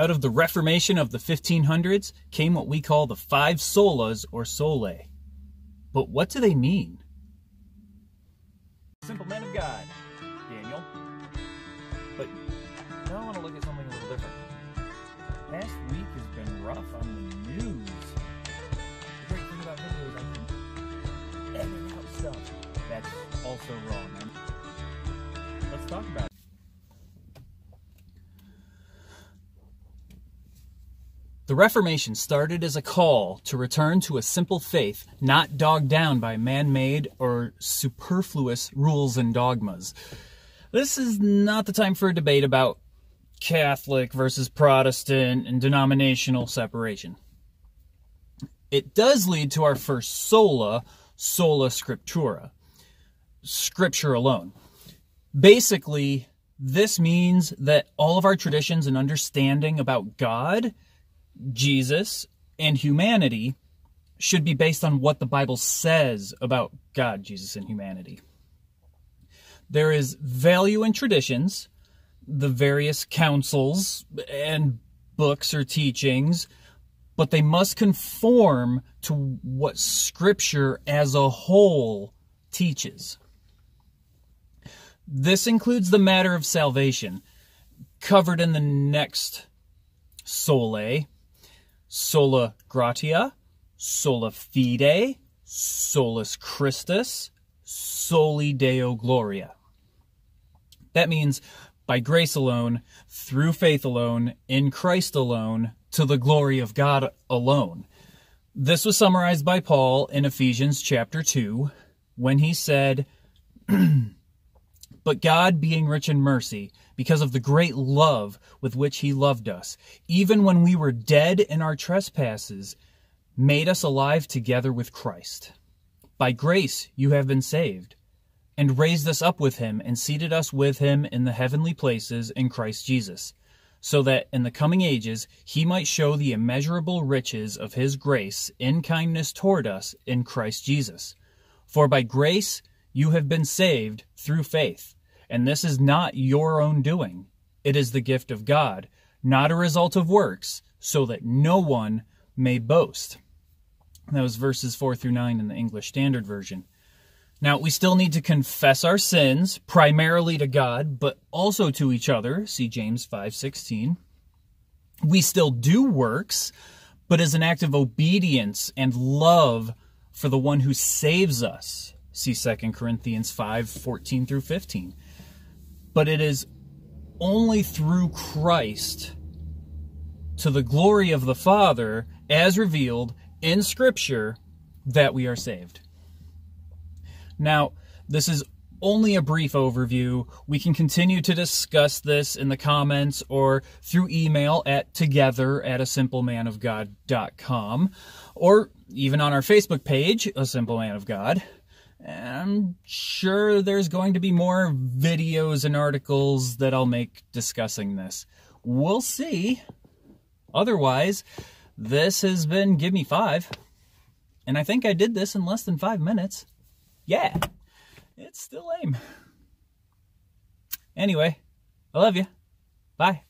Out of the Reformation of the 1500s came what we call the five solas or solae. But what do they mean? Simple man of God, Daniel. But now I want to look at something a little different. Past week has been rough on the news. The great thing about videos, I can edit out stuff. That's also wrong. Let's talk about it. The Reformation started as a call to return to a simple faith, not dogged down by man made or superfluous rules and dogmas. This is not the time for a debate about Catholic versus Protestant and denominational separation. It does lead to our first sola, sola scriptura, scripture alone. Basically, this means that all of our traditions and understanding about God Jesus and humanity should be based on what the Bible says about God, Jesus, and humanity. There is value in traditions, the various councils and books or teachings, but they must conform to what Scripture as a whole teaches. This includes the matter of salvation, covered in the next sole, sola gratia, sola fide, solus Christus, soli Deo gloria. That means by grace alone, through faith alone, in Christ alone, to the glory of God alone. This was summarized by Paul in Ephesians chapter 2 when he said, But God, being rich in mercy, because of the great love with which he loved us, even when we were dead in our trespasses, made us alive together with Christ. By grace you have been saved, and raised us up with him, and seated us with him in the heavenly places in Christ Jesus, so that in the coming ages he might show the immeasurable riches of his grace in kindness toward us in Christ Jesus. For by grace you have been saved through faith and this is not your own doing. It is the gift of God, not a result of works, so that no one may boast. That was verses 4 through 9 in the English Standard Version. Now, we still need to confess our sins, primarily to God, but also to each other. See James 5:16. We still do works, but as an act of obedience and love for the one who saves us. See 2 Corinthians 5:14 through 15 but it is only through Christ to the glory of the Father as revealed in Scripture that we are saved. Now, this is only a brief overview. We can continue to discuss this in the comments or through email at together at a simplemanofgod.com or even on our Facebook page, A Simple Man of God. I'm sure there's going to be more videos and articles that I'll make discussing this. We'll see. Otherwise, this has been Give Me Five. And I think I did this in less than five minutes. Yeah, it's still lame. Anyway, I love you. Bye.